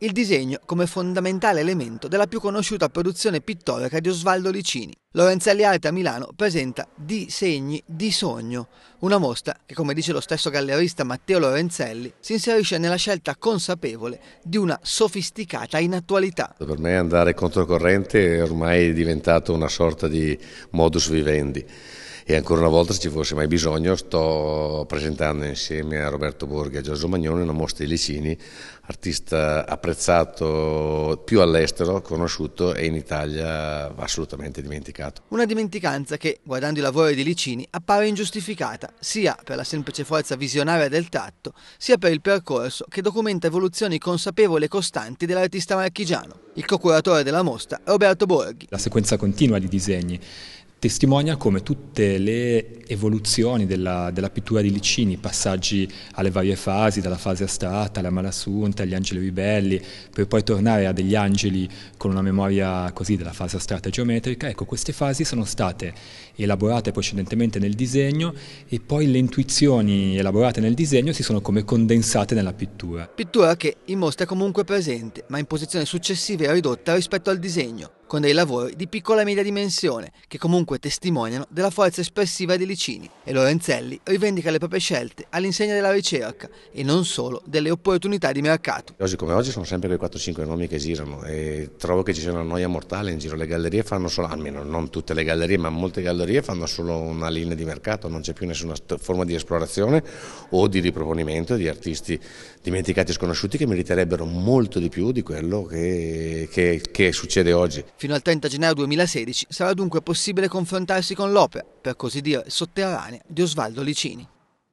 il disegno come fondamentale elemento della più conosciuta produzione pittorica di Osvaldo Licini. Lorenzelli Arte a Milano presenta Disegni di sogno, una mostra che, come dice lo stesso gallerista Matteo Lorenzelli, si inserisce nella scelta consapevole di una sofisticata inattualità. Per me andare controcorrente è ormai diventato una sorta di modus vivendi e ancora una volta se ci fosse mai bisogno sto presentando insieme a Roberto Borghi e a Giorgio Magnone una mostra di Licini, artista apprezzato più all'estero, conosciuto e in Italia assolutamente dimenticato. Una dimenticanza che, guardando i lavori di Licini, appare ingiustificata sia per la semplice forza visionaria del tatto, sia per il percorso che documenta evoluzioni consapevoli e costanti dell'artista marchigiano. Il co-curatore della mostra è Roberto Borghi. La sequenza continua di disegni testimonia come tutte le evoluzioni della, della, pittura di Licini, passaggi alle varie fasi, dalla fase astratta alla malassunta, agli angeli ribelli, per poi tornare a degli angeli con una memoria così della fase astratta geometrica, ecco queste fasi sono state elaborate precedentemente nel disegno e poi le intuizioni elaborate nel disegno si sono come condensate nella pittura. Pittura che in mostra è comunque presente, ma in posizione successiva e ridotta rispetto al disegno con dei lavori di piccola e media dimensione, che comunque testimoniano della forza espressiva di Licini. E Lorenzelli rivendica le proprie scelte all'insegna della ricerca e non solo delle opportunità di mercato. Oggi come oggi sono sempre quei 4-5 nomi che girano e trovo che ci sia una noia mortale in giro. Le gallerie fanno solo, almeno non tutte le gallerie, ma molte gallerie fanno solo una linea di mercato, non c'è più nessuna forma di esplorazione o di riproponimento di artisti dimenticati e sconosciuti che meriterebbero molto di più di quello che, che, che succede oggi. Fino al 30 gennaio 2016 sarà dunque possibile confrontarsi con l'opera, per così dire sotterranea, di Osvaldo Licini.